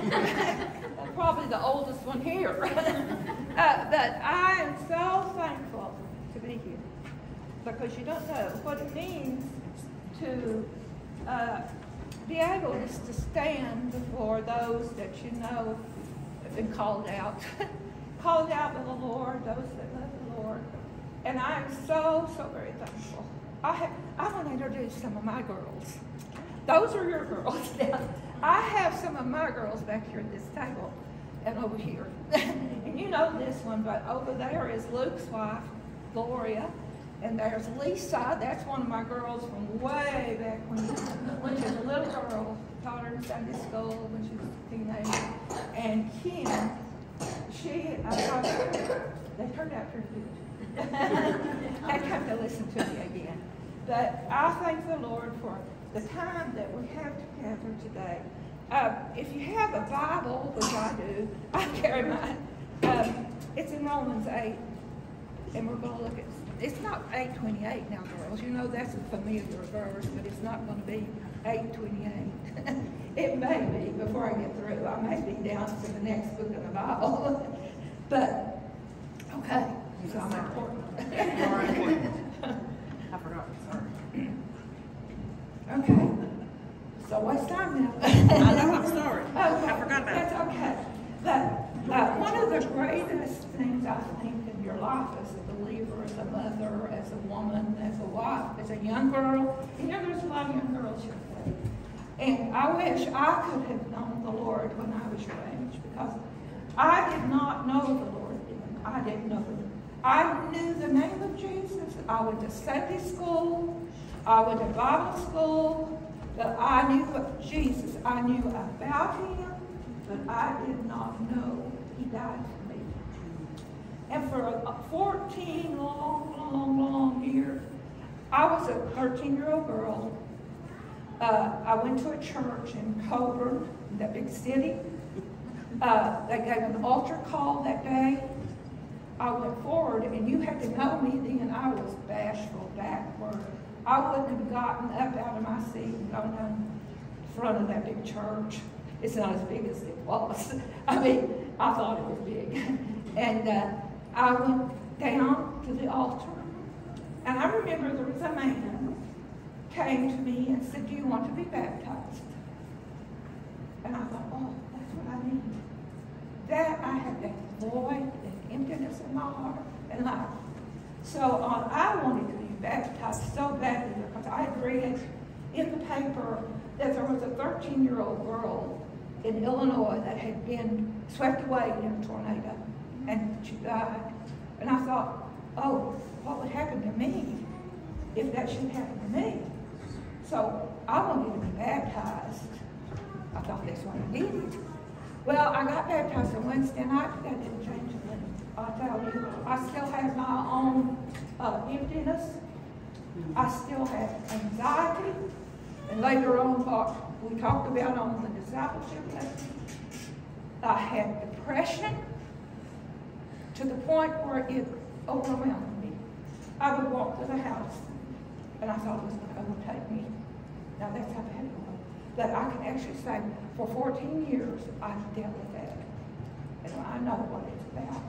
Probably the oldest one here. uh, but I am so thankful to be here because you don't know what it means to uh, be able just to stand before those that you know have been called out. called out by the Lord, those that love the Lord. And I'm so, so very thankful. I, have, I want to introduce some of my girls. Those are your girls. I have some of my girls back here at this table and over here. and you know this one, but over there is Luke's wife, Gloria. And there's Lisa. That's one of my girls from way back when, when she was a little girl. Taught her in Sunday school when she was a teenager. And Kim, she, I thought, they turned out pretty good. I come to listen to me again. But I thank the Lord for the time that we have together today. Uh, if you have a Bible, which I do, I carry mine. Um, it's in Romans 8, and we're going to look at. It's not 828 now, girls. You know that's a familiar verse, but it's not going to be 828. it may be before I get through. I may be down to the next book of the Bible. but okay, so I'm important. I forgot. Sorry. Okay. So what's time now? I know, I'm sorry. Okay, I forgot about That's it. okay. But uh, one of the greatest things I think in your life as a believer, as a mother, as a woman, as a wife, as a young girl, you know, there's a lot of young girls here today. And I wish I could have known the Lord when I was your age because I did not know the Lord then. I didn't know him. I knew the name of Jesus. I went to Sunday school. I went to Bible school. But I knew Jesus. I knew about him, but I did not know he died for me. And for uh, 14 long, long, long years, I was a 13-year-old girl. Uh, I went to a church in Coburn, that big city. Uh, they gave an altar call that day. I went forward, and you had to know me then. I was bashful, backward. I wouldn't have gotten up out of my seat and gone down the front of that big church. It's not as big as it was. I mean, I thought it was big. And uh, I went down to the altar, and I remember there was a man came to me and said, "Do you want to be baptized?" And I thought, "Oh, that's what I need." That I had that void, that emptiness in my heart and life. So uh, I wanted to baptized so badly because I read in the paper that there was a 13-year-old girl in Illinois that had been swept away in a tornado and she died. And I thought, oh, what would happen to me if that should happen to me? So I wanted to be baptized. I thought that's what I needed. Well, I got baptized on Wednesday night, but that didn't change a thing. I tell you, I still have my own uh, emptiness. I still have anxiety. And later on, what we talked about on the discipleship lesson, I had depression to the point where it overwhelmed me. I would walk to the house, and I thought it was going to overtake me. Now that's how bad it was. But I can actually say, for 14 years, I've dealt with that. And I know what it's about.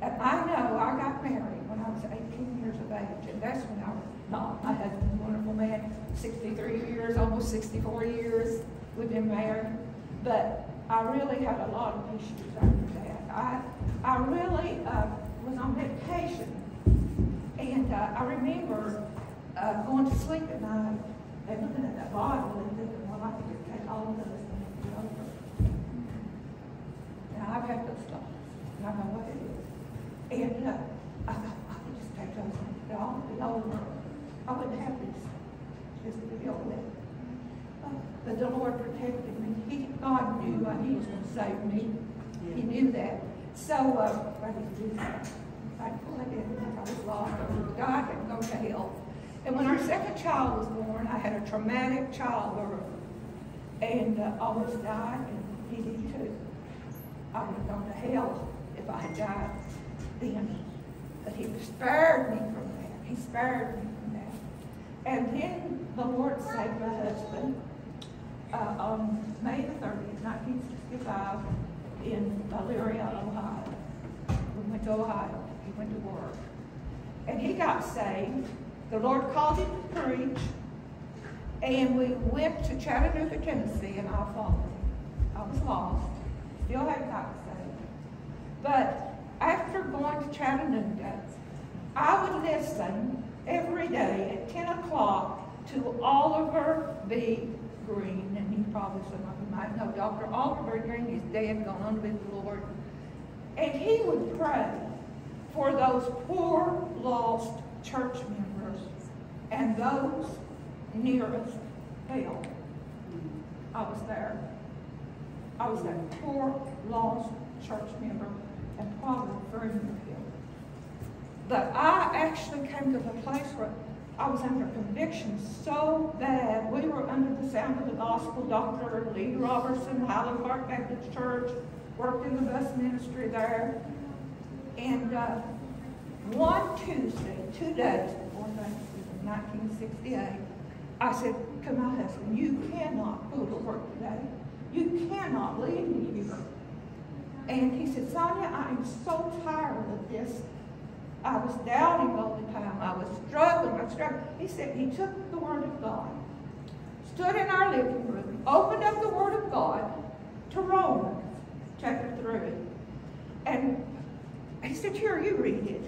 And I know I got married when I was 18 years of age, and that's when I was not. My husband's a wonderful man, 63 years, almost 64 years. We've been married. But I really had a lot of issues after that. I, I really uh, was on medication. And uh, I remember uh, going to sleep at night and looking at that bottle and thinking, well, I could take all of those and over. Now, I've had those thoughts, and I know what it is. And uh, I thought, I could just take those and it all be over. I wouldn't have this, to be over. Uh, But the Lord protected me. He, God knew He was going to save me. He knew that. So, uh, I didn't do that. I didn't. I was lost. I was God and go to hell. And when our second child was born, I had a traumatic childbirth. And uh, almost died, and he did too. I would have gone to hell if I had died then. But he spared me from that. He spared me. And then the Lord saved my husband uh, on May the 30th, 1965, in Valeria, Ohio. We went to Ohio. He went to work. And he got saved. The Lord called him to preach. And we went to Chattanooga, Tennessee, and I followed him. I was lost. Still hadn't gotten saved. But after going to Chattanooga, I would listen every day at 10 o'clock to Oliver B. Greene, and he probably some of you might know Dr. Oliver Greene. He's dead, gone on to be with the Lord. And he would pray for those poor, lost church members and those nearest hell. I was there. I was that poor, lost church member and probably very near But I actually came to the place where I was under conviction so bad. We were under the sound of the gospel. Dr. Lee Roberson, Highland Park Baptist Church, worked in the bus ministry there. And uh, one Tuesday, two days before Thanksgiving, 1968, I said to my husband, you cannot go to work today. You cannot leave me here. And he said, Sonia, I am so tired of this. I was doubting all the time. I was struggling. I was struggling. He said he took the Word of God, stood in our living room, opened up the Word of God to Romans chapter 3. And he said, Here, you read it.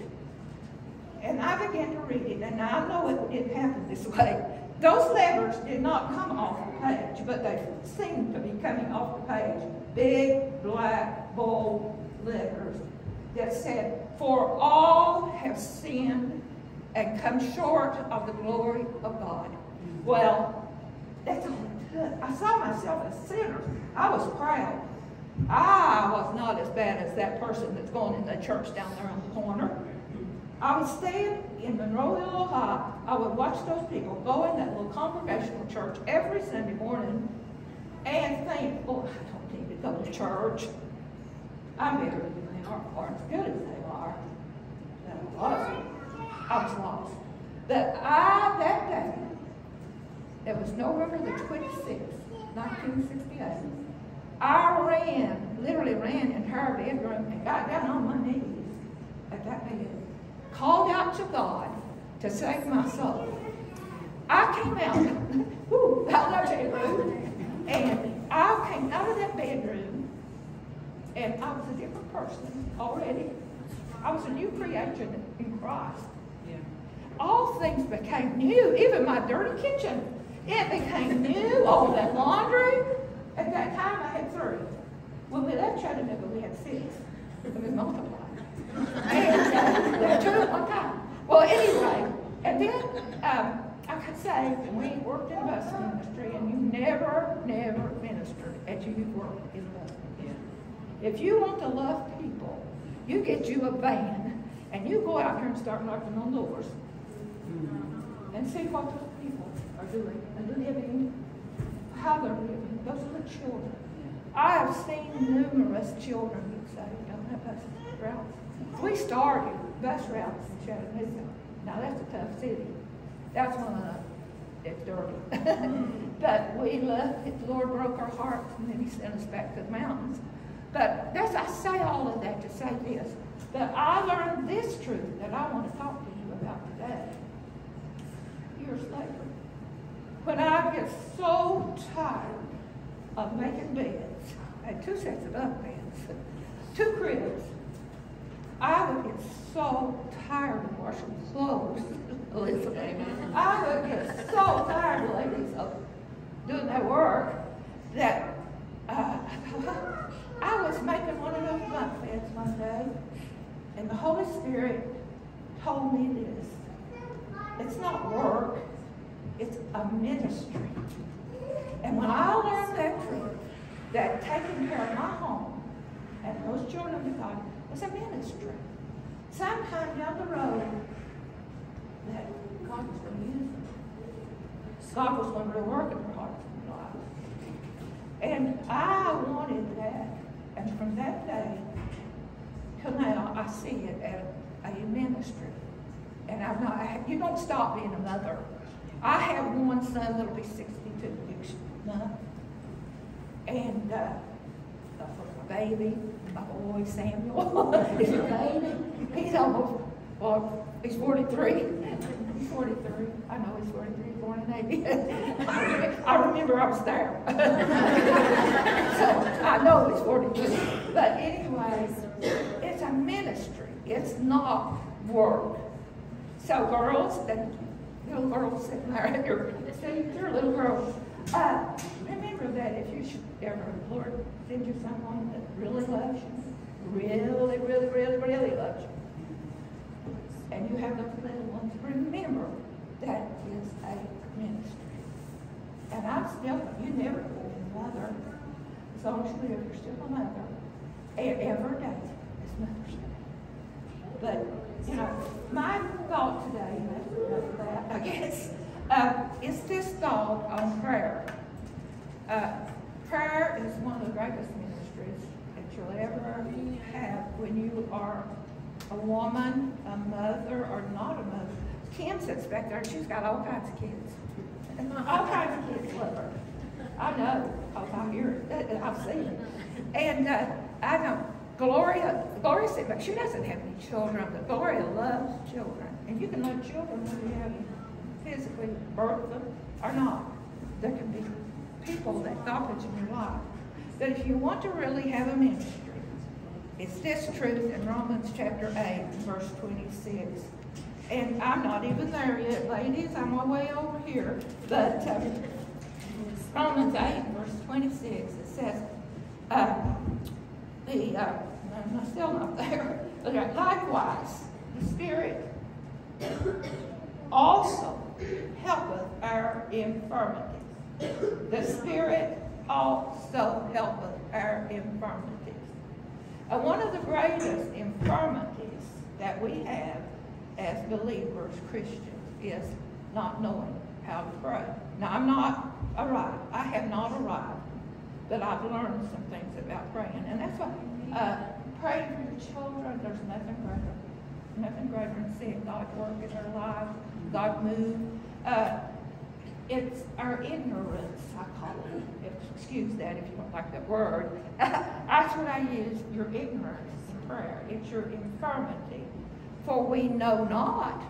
And I began to read it, and I know it didn't happen this way. Those letters did not come off the page, but they seemed to be coming off the page. Big, black, bold letters that said, For all have sinned and come short of the glory of God. Well, that's all it took. I saw myself as sinner. I was proud. I was not as bad as that person that's going in the church down there on the corner. I would stand in Monroeville, Ohio. I would watch those people go in that little congregational church every Sunday morning and think, oh, I don't need to go to church. I'm better than they are, or as good as they And I was. Lost. But I, that day, it was November the 26th, 1968, I ran, literally ran into her bedroom and got down on my knees at that bed called out to God to save my soul. I came out, whoo, that bedroom, and I came out of that bedroom, and I was a different person already. I was a new creation in Christ. Yeah. All things became new, even my dirty kitchen. It became new, all that laundry. At that time, I had three. When we left Chattanooga, we had six. We multiplied. And uh, two at one time. Well, anyway, and then um, I could say, we worked in the bus ministry, and you never, never ministered as you worked in bus ministry. If you want to love people, you get you a van, and you go out here and start knocking on doors and see what those people are doing and living, how they're living. Those are the children. I have seen numerous children get saved on that bus route. We started bus routes in Chattanooga. Now that's a tough city. That's one of the, it's dirty. but we left it. The Lord broke our hearts and then he sent us back to the mountains. But that's, I say all of that to say this. That I learned this truth that I want to talk to you about today. Years later. When I get so tired of making beds, I had two sets of bunk beds, two cribs, I would get so tired of washing clothes, Elizabeth. I would get so tired, ladies, of doing that work that uh, I was making one of those bunk beds one day, and the Holy Spirit told me this. It's not work, it's a ministry. And when I learned that truth, that taking care of my home and those children of God was a ministry. Sometime down the road, that God was going to use them. God was going to work in their hearts and lives. And I wanted that. And from that day till now, I see it as a ministry. And I'm not, you don't stop being a mother. I have one son that'll be 62 next month. And uh, what baby, my boy Samuel is a baby. He's almost, well, he's 43. He's 43. I know he's 43, born in 80. I remember I was there. so I know he's 43. But anyways, it's a ministry. It's not work. So girls, the little girls sitting there, you're, you're little girls. Uh, remember that if you should ever, Lord, send you someone that really loves you, really, really, really, really loves you, and you have those little ones, remember that is a ministry. And I'm still, you never will a mother, as long as you live, you're still a mother. And every day Mother's Day. But, you know, my thought today, that, I guess, uh, is this thought on prayer. Uh, prayer is one of the greatest ministries that you'll ever have when you are a woman, a mother, or not a mother. Kim sits back there, and she's got all kinds of kids. All kinds of kids love her. I know, I hear it, I've seen it. And uh, I know Gloria, Gloria said, but she doesn't have any children, but Gloria loves children. And you can love children whether you have physically birth them or not. There can be people that God puts in your life. But if you want to really have a ministry, it's this truth in Romans chapter 8, verse 26. And I'm not even there yet, ladies. I'm my way over here. But um, Romans 8, verse 26, it says, uh, the, uh, I'm still not there. Likewise, the Spirit also helpeth our infirmities. The Spirit also helpeth our infirmities. And one of the greatest infirmities that we have as believers, Christians, is not knowing how to pray. Now, I'm not arrived. I have not arrived, but I've learned some things about praying. And that's why uh, praying for your children, there's nothing greater. Nothing greater than seeing God work in their lives, God move. Uh, it's our ignorance, I call it. Excuse that if you don't like that word. That's what I use, your ignorance in prayer. It's your infirmity. For we know not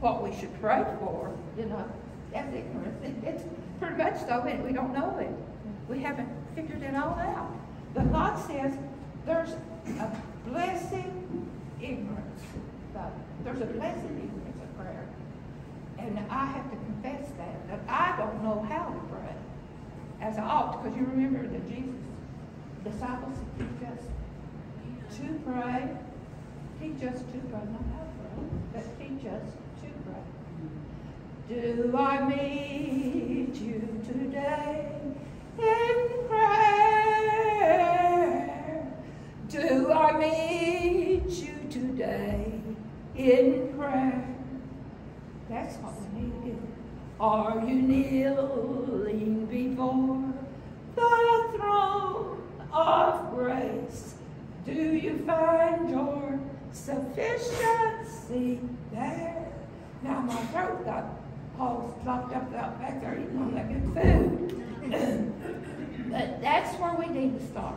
what we should pray for. You know, that's ignorance. It's pretty much so, and we don't know it. We haven't figured it all out. But God says there's a blessing ignorance. There's a blessing ignorance of prayer. And I have to confess that, that I don't know how to pray as I ought, because you remember that Jesus, disciples teach us to pray, teach us to pray, not how to pray, but teach us to pray. Do I meet you today in prayer? Do I meet you today in prayer? That's what we need. Are you kneeling before the throne of grace? Do you find your sufficiency there? Now my throat got all stopped up out back there eating all that good food. but that's where we need to start.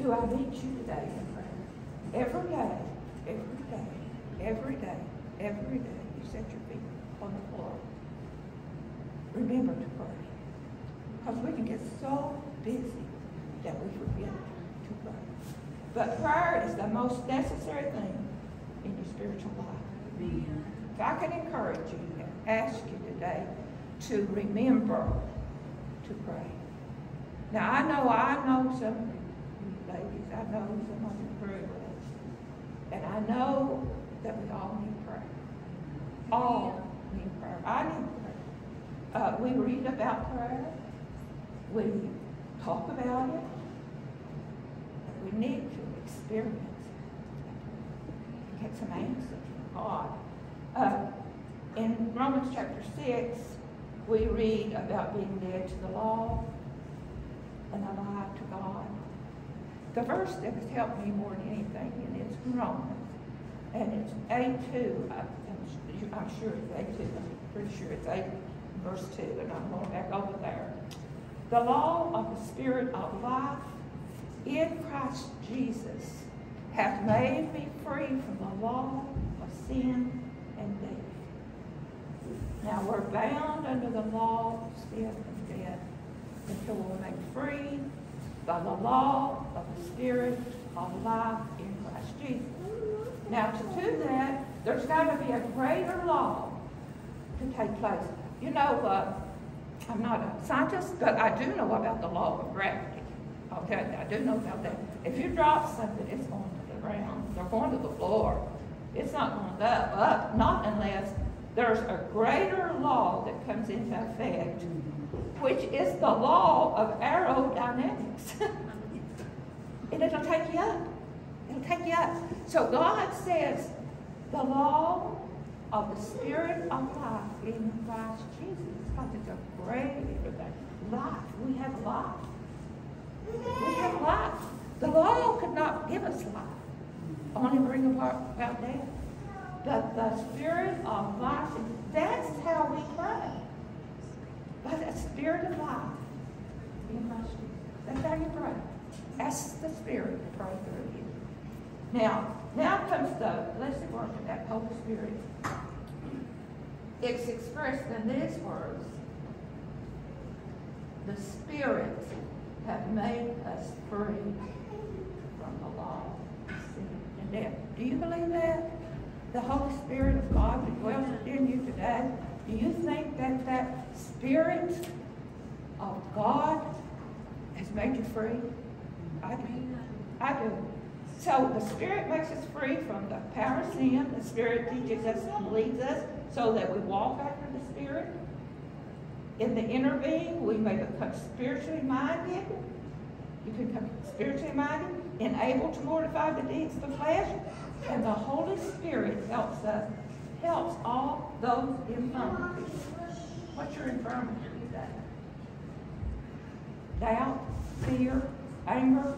Do I meet you today in prayer? Every day, every day, every day, every day you set your feet on the floor. Remember to pray. Because we can get so busy that we forget to pray. But prayer is the most necessary thing in your spiritual life. If I can encourage you and ask you today to remember to pray. Now I know I know some ladies, I know some of you very well. And I know that we all need prayer. All need prayer. I need prayer. Uh, we read about prayer. We talk about it. We need to experience it. Get some answers from God. Uh, in Romans chapter 6, we read about being dead to the law and alive to God. The verse that has helped me more than anything, and it's Romans. And it's A2. I, I'm sure it's A2. I'm pretty sure it's A, verse 2, and I'm going back over there. The law of the Spirit of life in Christ Jesus hath made me free from the law of sin. Now we're bound under the law of and death until we're made free by the law of the Spirit of life in Christ Jesus. Now to do that, there's got to be a greater law to take place. You know, uh, I'm not a scientist, but I do know about the law of gravity. You, I do know about that. If you drop something, it's going to the ground. They're going to the floor. It's not going up, up, not unless there's a greater law that comes into effect, which is the law of aerodynamics. and it'll take you up. It'll take you up. So God says the law of the Spirit of life in Christ Jesus. Because it's a greater thing. Life. We have life. We have life. The law could not give us life. Only bring about death the, the spirit of life. That's how we pray. By the spirit of life in Christ Jesus. That's how you pray. Ask the Spirit to pray through you. Now, now comes the blessed work of that Holy Spirit. It's expressed in these words. The Spirit have made us free from the law of sin and death. Do you believe that? The Holy Spirit of God that dwells within you today, do you think that that Spirit of God has made you free? I do. I do. So the Spirit makes us free from the power of sin. The Spirit teaches us and leads us so that we walk after the Spirit. In the inner being, we may become spiritually minded. You can become spiritually minded and able to mortify the deeds of the flesh. And the Holy Spirit helps us, helps all those infirmities. What's your infirmity today? Doubt, fear, anger.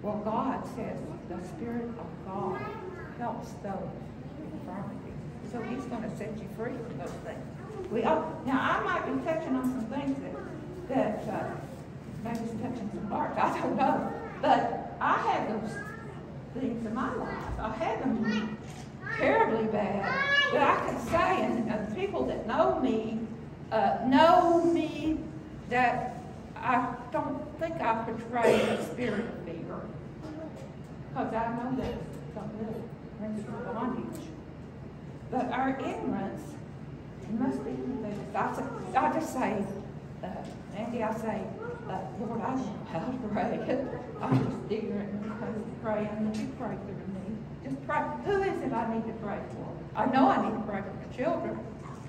Well, God says the Spirit of God helps those infirmities. So He's going to set you free from those things. We all, now, I might be touching on some things that, that uh, maybe touching some hearts. I don't know. But I had those things in my life. I had them terribly bad. But I can say, and, people that know me uh, know me that I don't think I portray a spirit of fear. Because I know that something brings bondage. But our ignorance must be confessed. I, I just say, uh, Andy, I say, uh, Lord, I don't know how to pray. I'm just ignorant comes to praying, and you pray through me. Just pray. Who is it I need to pray for? I know I need to pray for the children.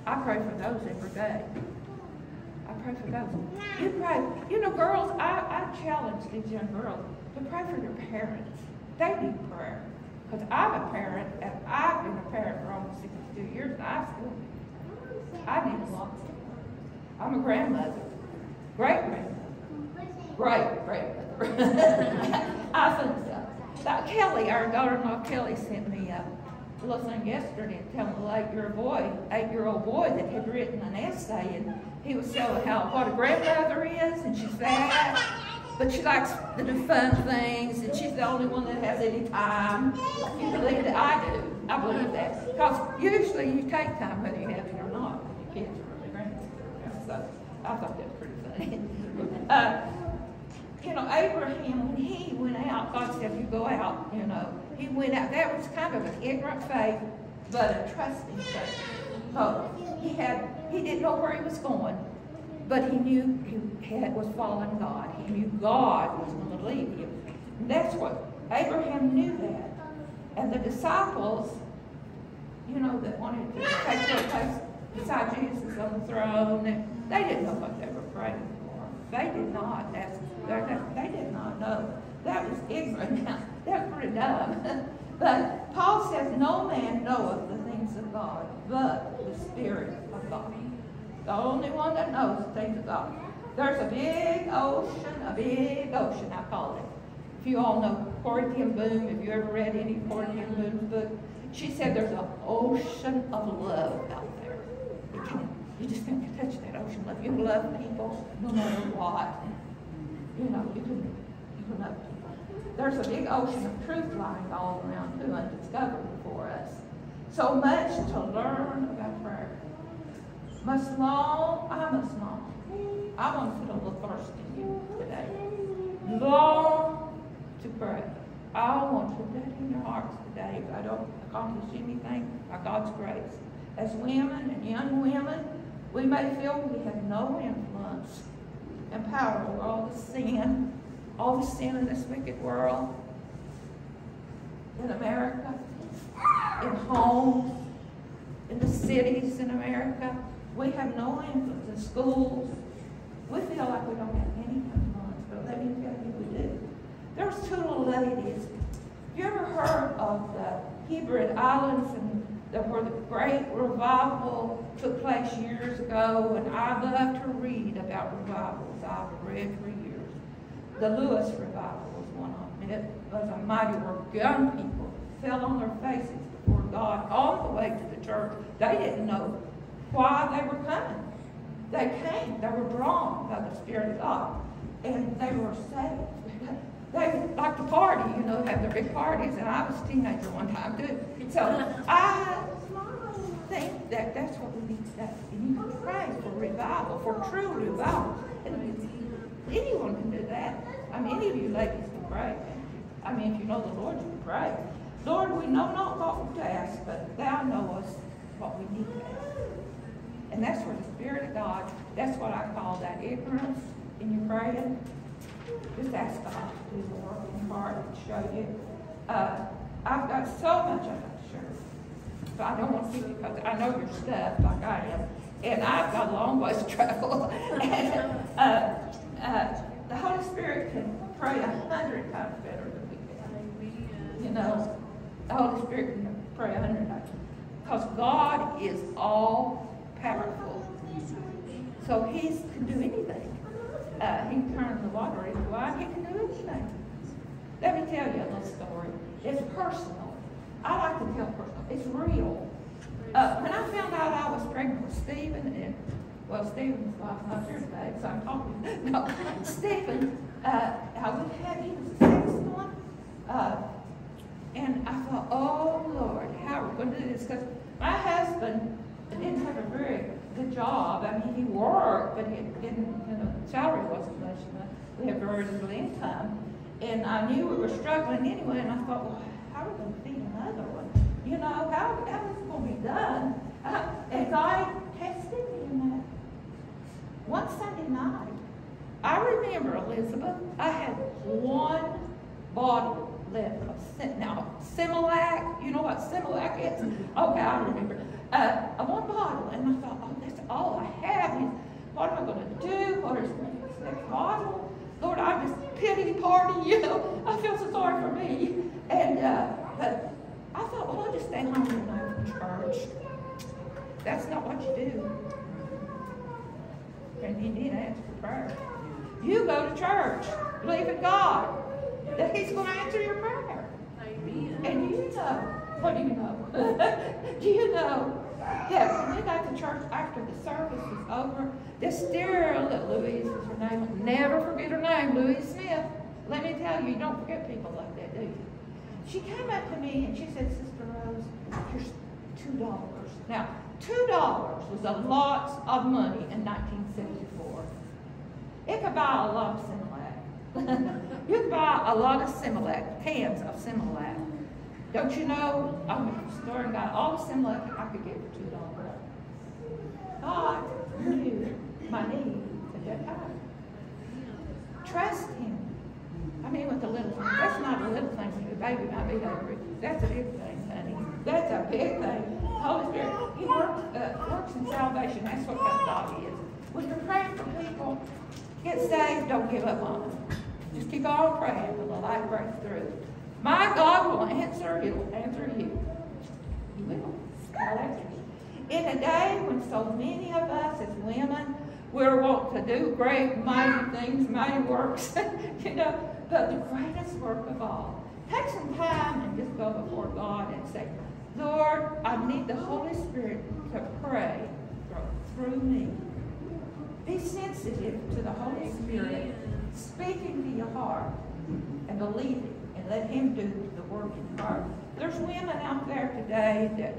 I pray for those every day. I pray for those. You pray. You know, girls, I, I challenge these young girls to pray for their parents. They need prayer. Because I'm a parent, and I've been a parent for almost 62 years, and I still I need a lot. I'm a grandmother, great grandmother, great great I think so. Now, Kelly, our daughter-in-law Kelly, sent me a thing yesterday telling the eight-year-old boy, eight-year-old boy that had written an essay, and he was telling how what a grandmother is, and she's sad, but she likes to do fun things, and she's the only one that has any time. You believe that? I do. I believe that. Because usually you take time whether you have it or not with your kids or your grandkids. So I thought that was pretty funny. uh, you know, Abraham, when he went out, God said, you go out, you know. He went out. That was kind of an ignorant faith, but a trusting faith. So he had, he didn't know where he was going, but he knew he had, was following God. He knew God was going to lead him. And that's what, Abraham knew that. And the disciples, you know, that wanted to take their place beside Jesus on the throne, they didn't know what they were praying for. They did not. That's they did not know. That was ignorant. That's pretty dumb. but Paul says, No man knoweth the things of God, but the Spirit of God. The only one that knows the things of God. There's a big ocean, a big ocean, I call it. If you all know ten Boom, if you ever read any Corrie ten Boom's book, she said there's an ocean of love out there. You, just can't touch that ocean of love. You love people no matter what you know, you can, you you know, there's a big ocean of truth lying all around too undiscovered before us. So much to learn about prayer. Must long, I must long. I want to put a little thirst in you today. Long to pray. I want to put that in your hearts today. If I don't accomplish anything by God's grace. As women and young women, we may feel we have no influence and power over all the sin, all the sin in this wicked world, in America, in homes, in the cities in America. We have no influence in schools. We feel like we don't have any influence, but let me tell you, we do. There's two little ladies. You ever heard of the Hebridean Islands and the, where the great revival took place years ago? And I love to read about revivals. I've read for years. The Lewis revival was one of them. It was a mighty work. Young people fell on their faces before God all the way to the church. They didn't know why they were coming. They came. They were drawn by the Spirit of God. And they were saved. they like to party, you know, have their big parties. And I was a teenager one time, too. So I think that that's what we need to do. And you can pray for revival, for true revival. Anyone can do that. I mean, any of you ladies can pray. I mean, if you know the Lord, you can pray. Lord, we know not what to ask, but thou knowest what we need to ask. And that's where the Spirit of God, that's what I call that ignorance in your praying. Just ask God to do the work in your heart and show you. Uh, I've got so much of it, sure. But I don't want to keep because I know you're stuck like I am. And I've got a long ways to travel. uh, uh, the Holy Spirit can pray a hundred times better than we can. You know, the Holy Spirit can pray a hundred times. Because God is all powerful. So he can do anything. Uh, he can turn the water into wine. He can do anything. Let me tell you a little story. It's personal. I like to tell personal. It's real. Uh, when I found out I was pregnant with Stephen, and well, Stephen's not here today, so I'm talking. No, Stephen, uh, I would have, he was the sixth one. Uh, and I thought, oh Lord, how are we going to do this? Because my husband didn't have a very good job. I mean, he worked, but he didn't, you know, salary wasn't much. We had very little income. And I knew we were struggling anyway, and I thought, well, how are we going to feed another one? You know, how, how is this going to be done? Uh, and tested. One Sunday night, I remember, Elizabeth, I had one bottle left of, now, Similac, you know what Similac is? Okay, I remember uh, one bottle. And I thought, oh, that's all I have. And what am I going to do? What is this next bottle? Lord, I'm just pity party, you know. I feel so sorry for me. And, uh, but I thought, well, I'll just stay home and to church. That's not what you do. And he did answer for prayer. You go to church. Believe in God that he's going to answer your prayer. Amen. And you know what do you know? do you know that when we got to church after the service was over, this dear little Louise was her name. Never forget her name, Louise Smith. Let me tell you, you don't forget people like that, do you? She came up to me and she said, Sister Rose, here's two dollars. Now, two dollars was a lot of money in 1974. It could buy a lot of Similac. you could buy a lot of Similac, cans of Similac. Don't you know, I went to the store and got all the Similac I could get for two dollars. God knew my need at that time. Trust Him. I mean, with the little thing. That's not a little thing your baby might be hungry. That's a big thing, honey. That's a big thing. Holy Spirit, He works, uh, works in salvation. That's what of God is. When you're praying for people, get saved, don't give up on them. Just keep on praying until the light breaks through. My God will answer, He will answer you. He will. In a day when so many of us as women, we're wanting to do great, mighty things, mighty works, you know, but the greatest work of all. Take some time and just go before God and say, Lord, I need the Holy Spirit to pray through me. Be sensitive to the Holy Spirit speaking to your heart and believe Him and let Him do the work in your heart. There's women out there today that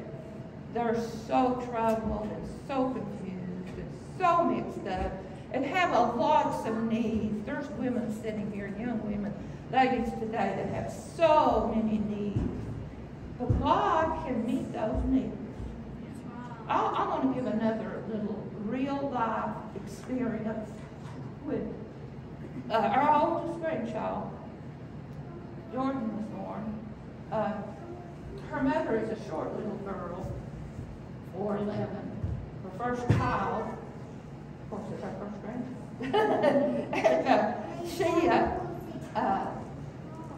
they're so troubled and so confused and so mixed up and have a lots of needs. There's women sitting here, young women, ladies today that have so many needs. But God can meet those needs. I, I want to give another little real life experience with uh, our oldest grandchild. Jordan was born. Uh, her mother is a short little girl, 4'11. Her first child, of course, it's our first grandchild. and uh, she, uh, uh,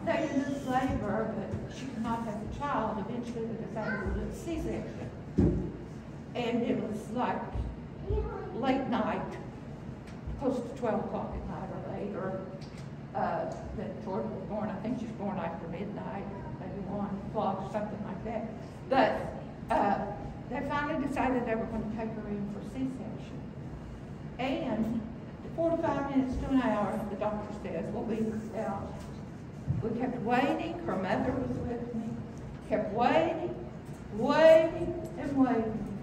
they induced labor, but she could not have a child. Eventually, they decided to do a C-section. And it was like late night, close to 12 o'clock at night or later, uh, that Jordan was born. I think she was born after midnight, maybe 1 o'clock something like that. But uh, they finally decided they were going to take her in for C-section. And 45 minutes to an hour, the doctor says, we'll be out. We kept waiting. Her mother was with me. Kept waiting, waiting, and waiting.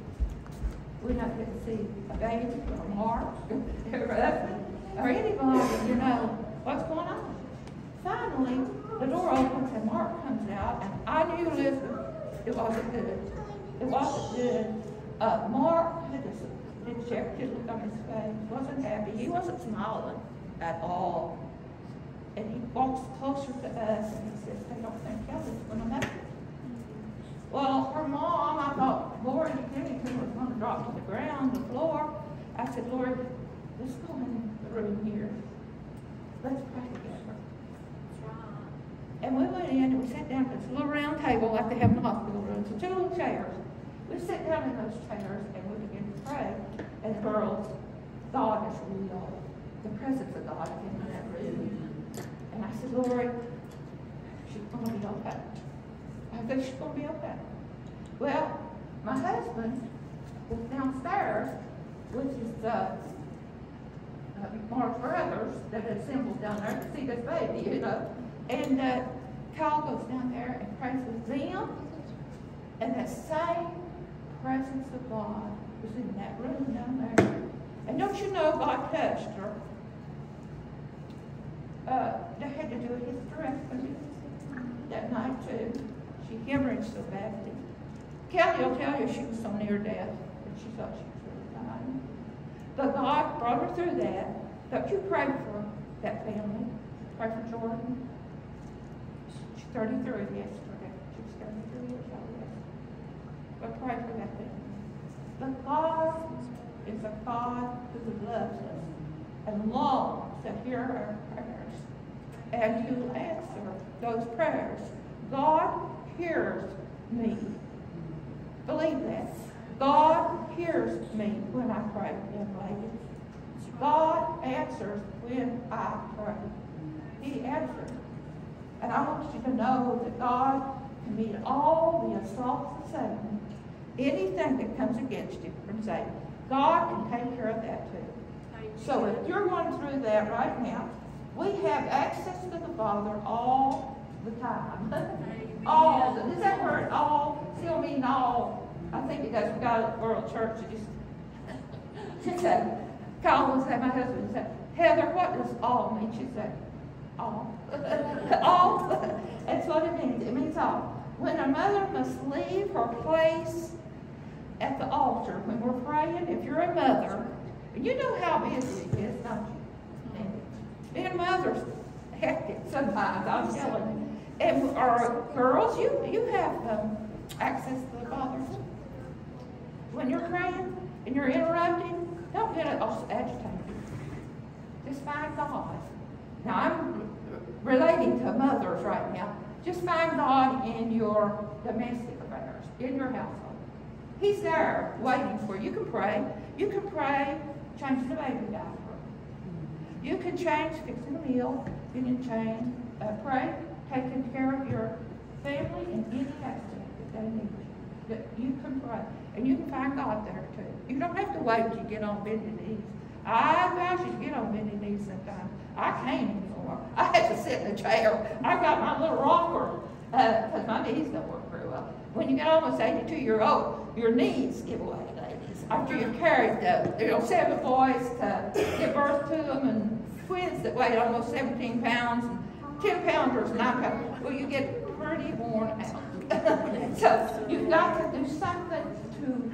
We're not going to see a baby or Mark or anybody, you know, what's going on. Finally, the door opens and Mark comes out, and I knew, listen, it wasn't good. It wasn't good. Uh, Mark had this dejected look on his face, wasn't happy. He wasn't smiling at all. And he walks closer to us and he says, they don't think Kelly's going to make it. Well, her mom, I thought, Lord, Pennington was going to drop to the ground, the floor. I said, Lord, let's go in the room here. Let's pray together. And we went in and we sat down at this little round table like they have in the hospital rooms, with two little chairs. We sat down in those chairs and we began to pray. And the girls, God is real. The presence of God came in that room. And I said, Lord, she's going to be okay. I think she's going to be okay. Well, my husband was downstairs with his uh, uh, Mark brothers that had assembled down there to see this baby, you know. And uh, Kyle goes down there and prays with them. And that same presence of God was in that room down there. And don't you know God touched her? Uh, they had to do a hysterectomy that night too. She hemorrhaged so badly. Kelly will tell you she was so near death that she thought she was really dying. But God brought her through that. Don't you pray for that family? Pray for Jordan. She's 33 yesterday. She was 33 years old yesterday. But pray for that family. But God is a God who loves us and longs to hear our. And you answer those prayers. God hears me. Believe that. God hears me when I pray, young ladies. God answers when I pray. He answers. And I want you to know that God can meet all the assaults of Satan, anything that comes against you from Satan. God can take care of that too. So if you're going through that right now, we have access to the Father all the time. all. Does that word all still mean all? I think it does. We got a world church that just, she said, Colin say, my husband said, Heather, what does all mean? She said, all. all. That's what it means. It means all. When a mother must leave her place at the altar when we're praying, if you're a mother, you know how busy it is, don't you? Being a mother's hectic sometimes, I'm telling you. And or girls, you you have um, access to the Father. When you're praying and you're interrupting, don't get agitated. Just find God. Now I'm relating to mothers right now. Just find God in your domestic affairs, in your household. He's there waiting for you. You can pray. You can pray, change the baby diaper. You can change fixing a meal. You can change, uh, pray, taking care of your family in any aspect that they need. That you can pray. And you can find God there too. You don't have to wait till you get on bending knees. I advise you to get on bending knees sometimes. I can't anymore. I have to sit in a chair. I got my little rocker, because my knees don't work very well. When you get almost 82 year old, your knees give way. After you've carried the, you know, seven boys to give birth to them and twins that weighed almost 17 pounds, and 10 pounders, 9 pounds, well, you get pretty worn out. so you've got to do something to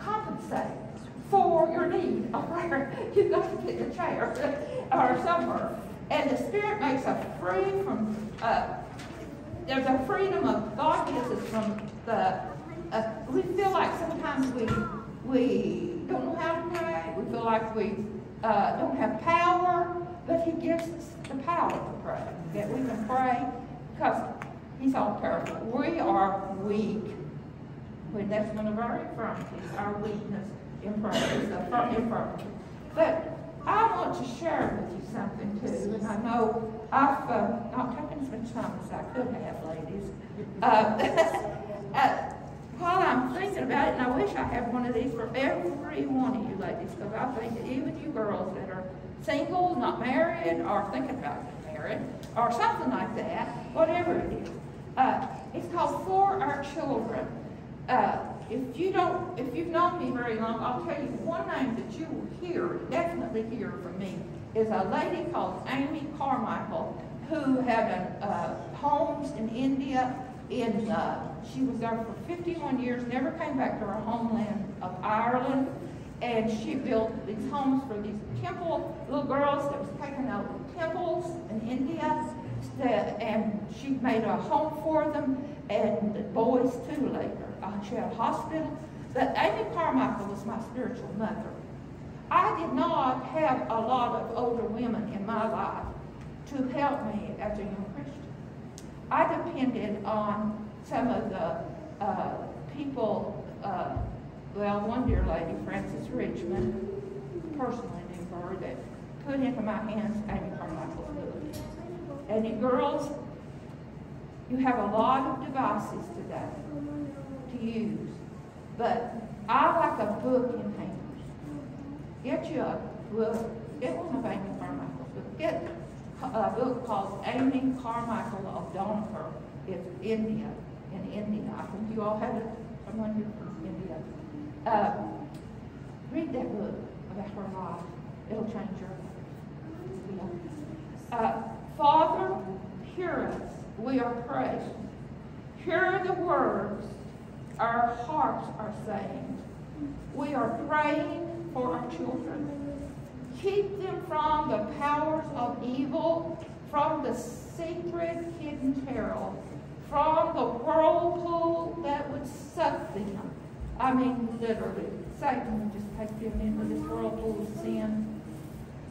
compensate for your need of prayer. You've got to get a chair or somewhere. And the Spirit makes us free from, uh, there's a freedom of God gives us from the, uh, we feel like sometimes we, we don't know how to pray. We feel like we uh, don't have power, but He gives us the power to pray. That we can pray because He's all powerful. We are weak. When that's one of our infirmities, our weakness in prayer is the infirmity. But I want to share with you something too, and I know I've uh, not taken as much time as I could have, ladies. Uh, while I'm thinking about had one of these for every one of you ladies, because I think that even you girls that are single, not married, or thinking about getting married, or something like that, whatever it is, uh, it's called For Our Children. Uh, if you don't, if you've known me very long, I'll tell you one name that you will hear, definitely hear from me, is a lady called Amy Carmichael, who had a, uh, homes in India. In uh, she was there for 51 years, never came back to her homeland of Ireland, and she built these homes for these temple little girls that was taken out of temples in India, and she made a home for them, and boys too later uh, she had a hospital. But Amy Carmichael was my spiritual mother. I did not have a lot of older women in my life to help me as a young Christian. I depended on some of the uh, people, uh, well, one dear lady, Frances Richmond, personally knew her, that put into my hands Amy Carmichael's book. And it, girls, you have a lot of devices today to use. But I like a book in hand. Get you a book. Get one of Amy Carmichael's books. Get a book called Amy Carmichael of Dohnavur. It's India, in India. You all have it. Someone here from India. Uh, read that book about her life. It'll change your life. Uh, Father, hear us. We are praying. Hear the words our hearts are saying. We are praying for our children. Keep them from the powers of evil, from the secret hidden peril, from the whirlpool that would suck them. I mean, literally, Satan would just take them into this whirlpool of sin,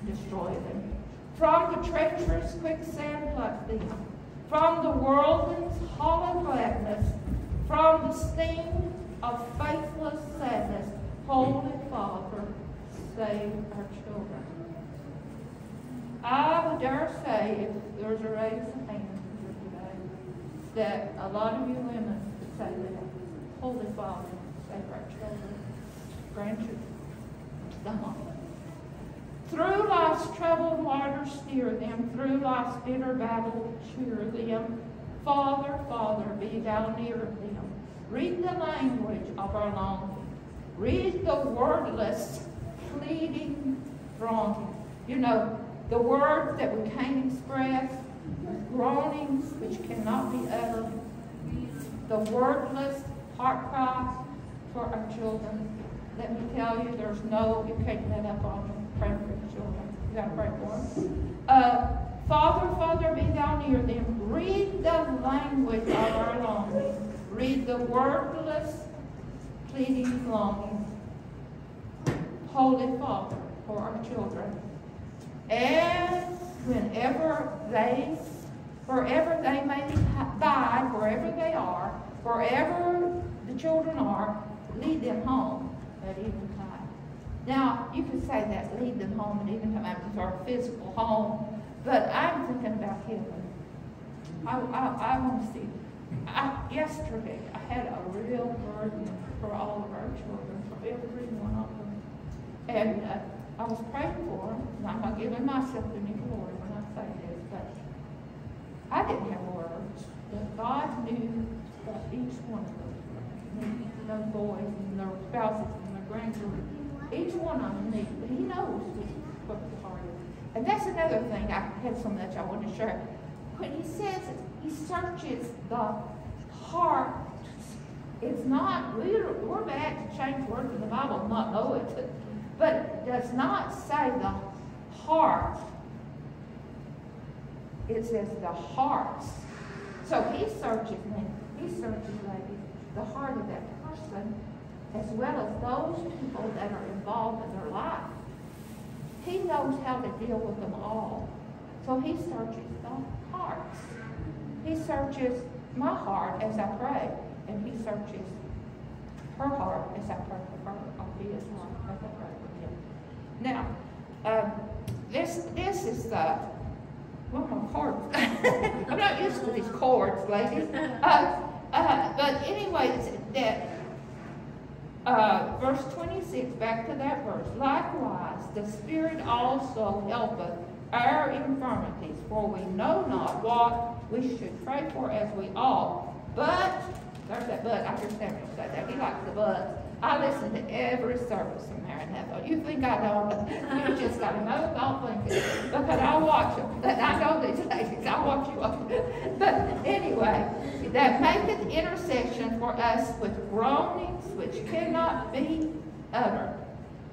destroy them. From the treacherous quicksand, pluck them. From the whirlwind's hollow gladness, from the sting of faithless sadness, Holy Father, save our children. I would dare say, if there's a here today, that a lot of you women say that. Holy Father, save our children, grandchildren, come on. Through life's troubled waters steer them, through life's bitter battle cheer them. Father, Father, be thou near them. Read the language of our longing. Read the wordless, pleading thronging. You know, the words that we can't express, groanings which cannot be uttered, the wordless heart cries for our children. Let me tell you, there's no, you can't let up on them. Pray for your children. You got to pray for them. Uh, Father, Father, be thou near them. Read the language of our longing. Read the wordless, pleading longing. Holy Father, for our children. And whenever they, wherever they may abide, wherever they are, wherever the children are, lead them home at even time. Now, you could say that, lead them home at eventide, it's our physical home, but I'm thinking about heaven. I, I, I want to see I, yesterday, I had a real burden for all of our children, for every one of them. And uh, I was praying for them, and I'm not giving myself any glory I but didn't have words, but God knew that each one of them, those boys and their spouses and their grandchildren, each one of them needed, He knows what the heart is. And that's another thing, I had so much I wanted to share. When He says He searches the heart, it's not, we're, we're bad to change words in the Bible and not know it, but it does not say the heart it says the hearts. So he searches me, he searches, ladies, the heart of that person as well as those people that are involved in their life. He knows how to deal with them all. So he searches the hearts. He searches my heart as I pray, and he searches her heart as I pray for her, or his heart as I pray for him. Now, um, this this is the well, my cards. I'm not used to these cards, ladies. Uh, uh, but anyway, that uh, verse 26, back to that verse. Likewise, the Spirit also helpeth our infirmities, for we know not what we should pray for as we ought. But, there's that but, I hear Samuel say that. He likes the but. I listen to every service from Maranatha. You think I don't? You just got another thought thinking. Because I watch them. I know these ladies. I watch you up. But anyway, that maketh intercession for us with groanings which cannot be uttered.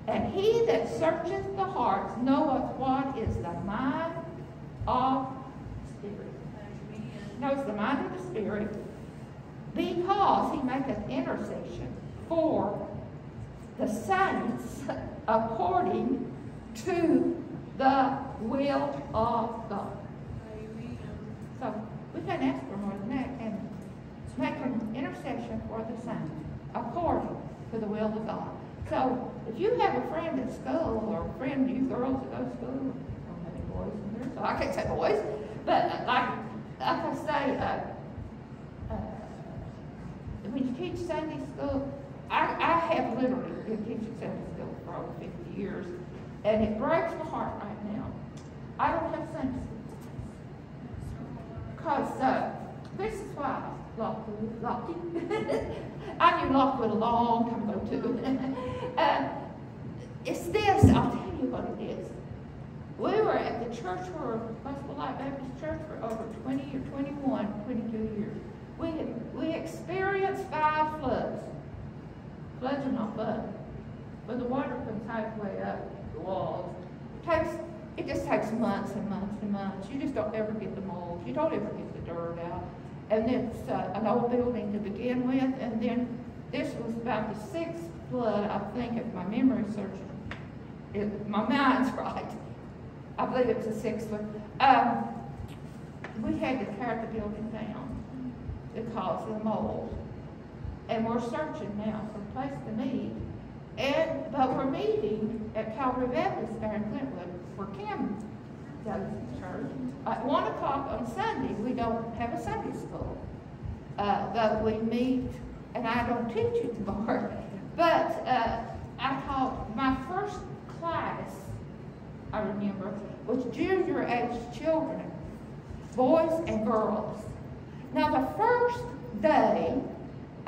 And he that searcheth the hearts knoweth what is the mind of the Spirit. Knows the mind of the Spirit because he maketh intercession for the saints according to the will of God. So we can't ask for more than that, can we? Make an intercession for the saints according to the will of God. So if you have a friend at school or a friend, you girls that go to school, I any boys in here, so I can't say boys, but uh, like, like I say, uh, uh, when you teach Sunday school, I, I have literally been teaching Sunday school for over 50 years, and it breaks my heart right now. I don't have Sunday school. Because uh, this is why Lockwood, Lockwood. I knew Lockwood a long time ago, too. uh, it's this, I'll tell you what it is. We were at the church for Gospel Light Baptist Church for over 20 or 21, 22 years. We, we experienced five floods. Floods are not fun. But the water comes halfway up the walls. It takes it just takes months and months and months. You just don't ever get the mold. You don't ever get the dirt out. And it's uh, an old building to begin with. And then this was about the sixth flood, I think, if my memory serves if my mind's right. I believe it's the sixth one. Um, we had to tear the building down because of the mold. And we're searching now for a place to meet. And but we're meeting at Calvary Baptist there in Clintwood for Kim to church. At one o'clock on Sunday, we don't have a Sunday school. Uh, but we meet, and I don't teach it tomorrow, but uh, I taught my first class, I remember, was junior age children, boys and girls. Now the first day,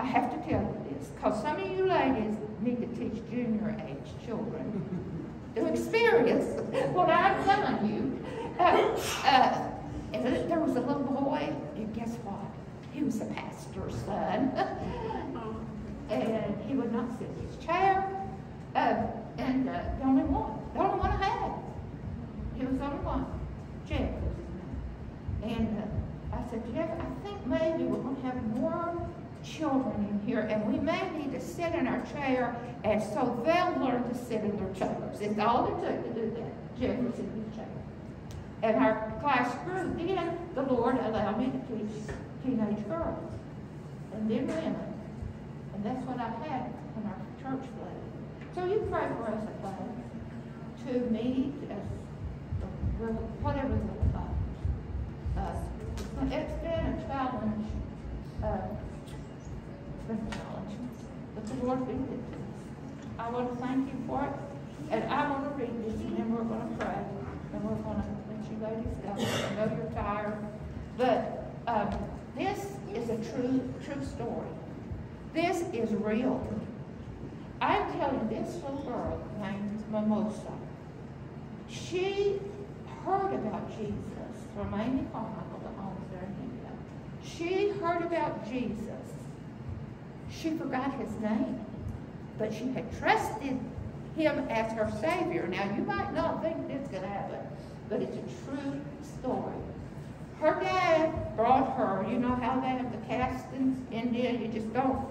I have to tell you this, because some of you ladies need to teach junior age children to experience what I've done you. Uh, uh, there was a little boy, and guess what? He was a pastor's son. and he would not sit in his chair. Uh, and uh, the only one, the only one I had. He was the only one. Jeff was his name. And uh, I said, Jeff, I think maybe we're going to have more children in here, and we may need to sit in our chair, and so they'll learn to sit in their chairs. It's all it took to do that. Jeff was in his chair. And our class grew. Then the Lord allowed me to teach teenage girls, and then women. And that's what I've had in our church place. So you pray for us a place to meet as whatever the uh, it's been a challenge. Uh, challenge. But the Lord be with us. I want to thank you for it. And I want to read this, and then we're going to pray. And we're going to let you ladies go. I know you're tired. But um, this is a true, true story. This is real. I'm telling this little girl named Mimosa, she heard about Jesus from Amy Carmichael, the homes there in India. She heard about Jesus. She forgot his name, but she had trusted him as her Savior. Now, you might not think this could happen, but it's a true story. Her dad brought her, you know how they have the caste in India, you just don't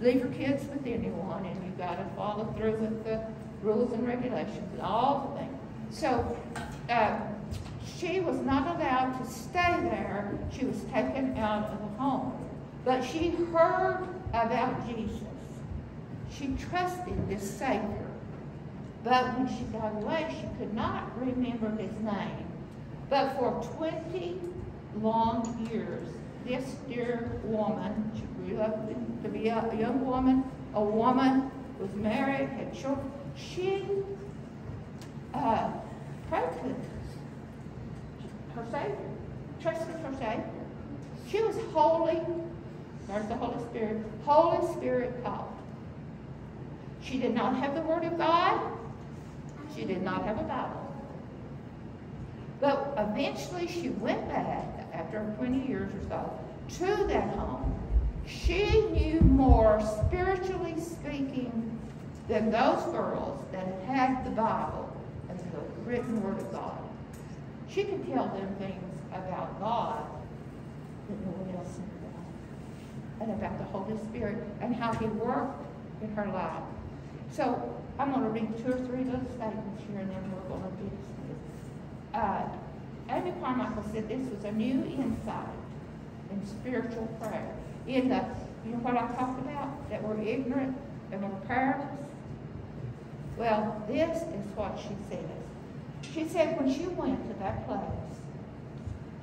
leave your kids with anyone, and you got to follow through with the rules and regulations and all the things. So, uh, she was not allowed to stay there. She was taken out of the home. But she heard about Jesus. She trusted this Savior. But when she got away, she could not remember his name. But for 20 long years, this dear woman, she grew up to be a young woman, a woman, was married, had children. She uh, prayed to her Savior, trusted her Savior. She was holy, there's the Holy Spirit, Holy Spirit called. She did not have the Word of God. She did not have a Bible. But eventually she went back, after 20 years or so, to that home. She knew more, spiritually speaking, than those girls that had the Bible and the written Word of God. She could tell them things about God that no one else knew and about the Holy Spirit and how He worked in her life. So I'm going to read two or three little statements here, and then we're going to do this. Uh, Amy Carmichael said this was a new insight in spiritual prayer. In the, you know what I talked about? That we're ignorant and we're prayerless. Well, this is what she says. She said when she went to that place,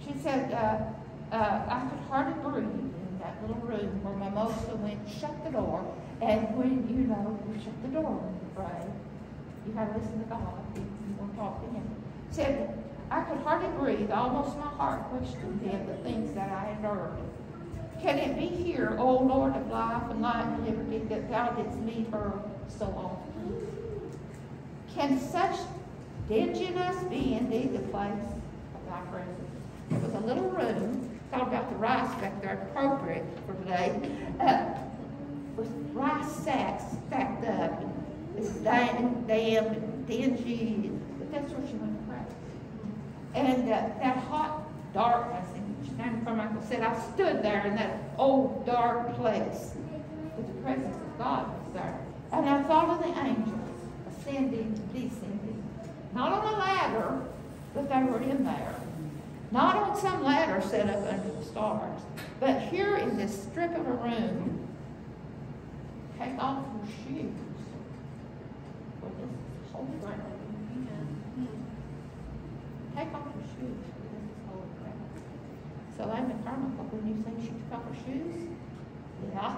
she said, uh, uh, I could hardly breathe that little room where Mimosa went, shut the door, and when, you know, you shut the door when you pray, you have to listen to God, you, you want to talk to Him. Said, I could hardly breathe, almost my heart questioned then the things that I had heard. Can it be here, O Lord of life and light and liberty, that thou didst meet her so often? Can such dinginess be indeed the place of thy presence? It was a little room, thought about the rice back there, appropriate for today, uh, with rice sacks stacked up, it's damp and dingy, but that's where she went to pray. And uh, that hot darkness, and Shannon Carmichael said, I stood there in that old dark place, but the presence of God was there. And I thought of the angels ascending descending, not on a ladder, but they were in there. Not on some ladder set up under the stars, but here in this strip of a room, take off your shoes. For this is holy ground. Take off your shoes, this is holy ground. So Amy Carmichael, when you think she took off her shoes, yeah,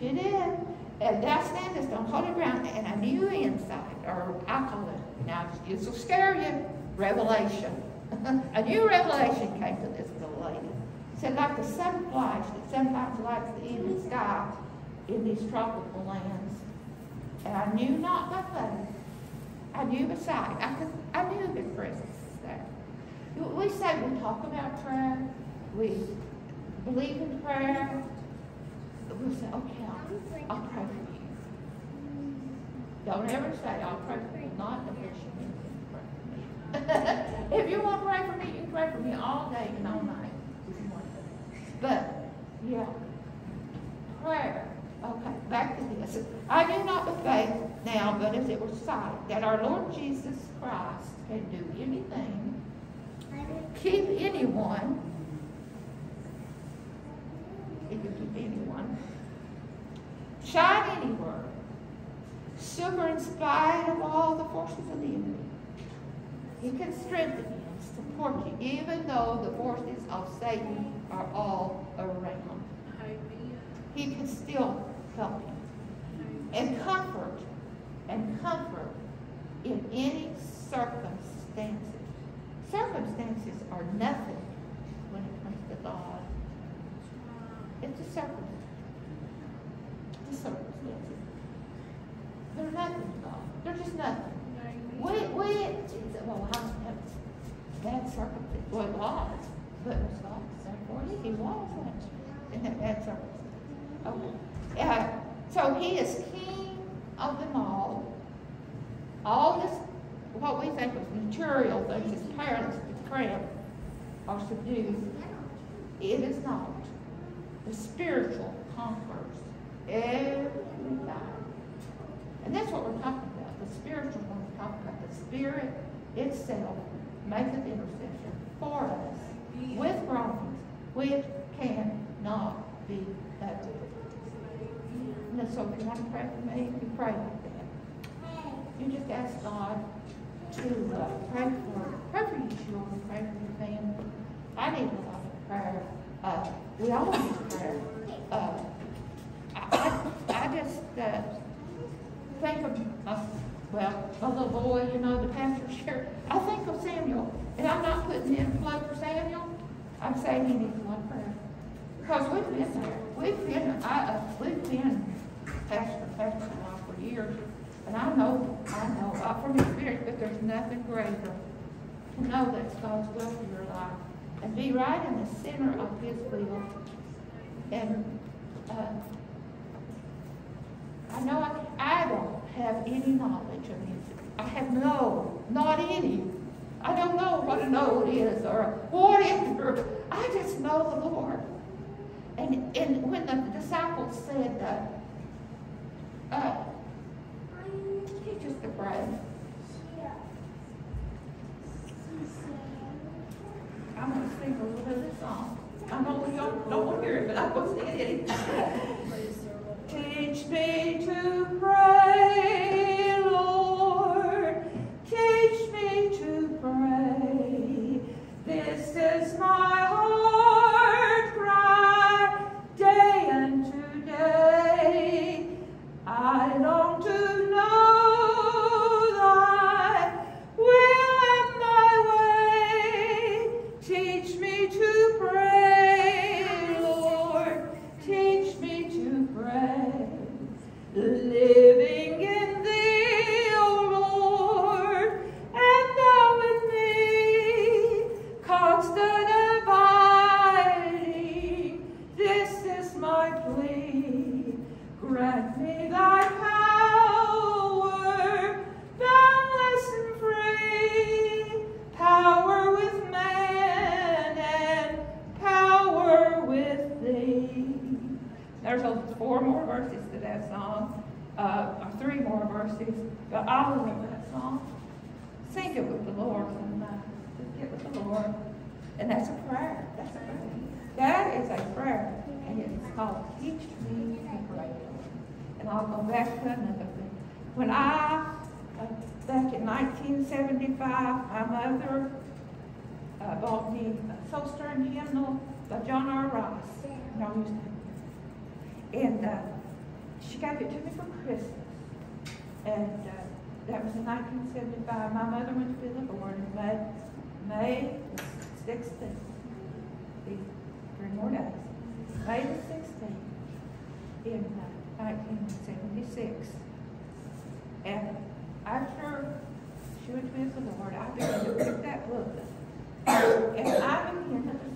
she did. And that's standing on holy ground, and a new insight, or I call it, now this will scare you, revelation. A new revelation came to this little lady. It said, like the sun flash that sometimes lights the evening sky in these tropical lands. And I knew not by faith. I knew by sight. I, could, I knew the presence was there. We say we talk about prayer. We believe in prayer. We say, okay, I'll, I'll pray for you. Don't ever say, I'll pray for you. Not unless you mean to pray for me. if you want to pray for me, you can pray for me all day and all night. But, yeah, prayer. Okay, back to this. I do not with faith now, but as it were sight, that our Lord Jesus Christ can do anything, keep anyone, he can keep anyone, shine anywhere, sugar in spite of all the forces of the enemy. He can strengthen you support you, even though the forces of Satan are all around. He can still help you. And comfort, and comfort in any circumstances. Circumstances are nothing when it comes to God. It's a circumstance. It's a circumstance. They're nothing to God. They're just nothing. We, we, well, how, bad circumstance. Well, it was, but was God saying for you? He was? In that bad circumstance. Okay. Uh, so he is king of them all. All this, what we think of material things, is perilous, it's cramped, or subdued. It is not. The spiritual conquers every time. And that's what we're talking about. The spiritual we're about. The spirit itself maketh intercession for us with groanings which cannot be uttered. And so if you want to pray for me, you pray like that. You just ask God to uh, pray for pray for your children, pray for your family. I need a lot of prayer. Uh, we all need prayer. Uh, I, I, I just uh, think of, uh, well, a little boy, you know, the pastor's shared. I think of Samuel, and I'm not putting in plug for Samuel. I'm saying he needs one prayer. Because we've been there. We've been, I, uh, we've been pastor, pastor now for years. And I know, I know, uh, from experience, but there's nothing greater to know that's God's will for your life and be right in the center of His will. And uh, I know I, I don't have any knowledge of music. I have no, not any. I don't know what a note is or whatever. I just know the Lord. And, and when the disciples said, uh, uh, teach us to pray. I'm going to sing a little bit of this song. I know we don't, don't want to hear it, but I'm going to sing it. anyway. Teach me to And that's a prayer. That's a prayer. That is a prayer. And it's called Teach Me to Pray. And I'll go back to another thing. When I, uh, back in 1975, my mother uh, bought me a soul stirring hymnal by John R. Ross. No. And uh, she gave it to me for Christmas. And uh, that was in 1975. My mother went to be the Lord in May, May the 16th. These three more days. May the 16th in uh, 1976. And after she went be the Lord, I began to pick that book. And I began to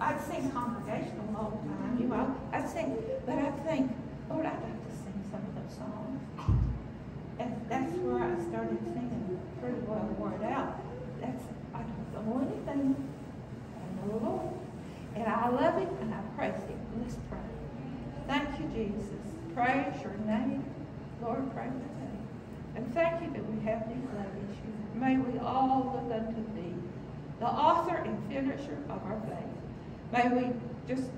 I'd sing congregational all the time, you know. I'd sing, but I'd think, Lord, I'd like to sing some of those songs. And that's where I started singing pretty well word out. That's don't know anything. I know the Lord. And I love Him and I praise Him. Let's pray. Thank you, Jesus. Praise your name. Lord, praise your name. And thank you that we have these ladies. May we all look unto thee, the author and finisher of our faith. May we just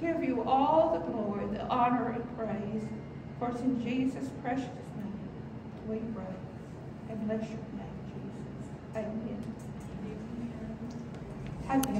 give you all the glory, the honor, and praise. For it's in Jesus' precious name we pray. And bless your name, Jesus. Amen. Happy